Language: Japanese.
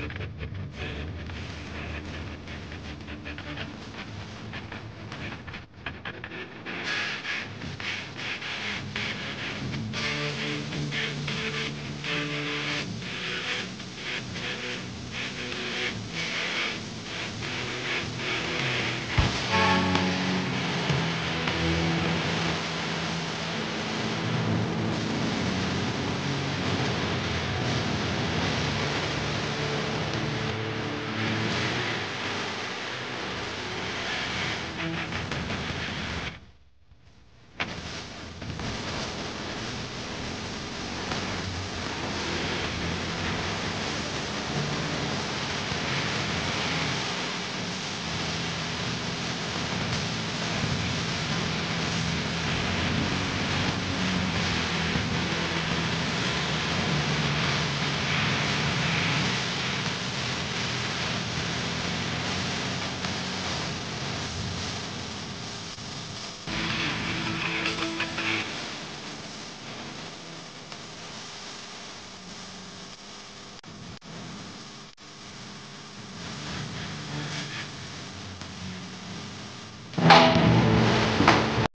えっ?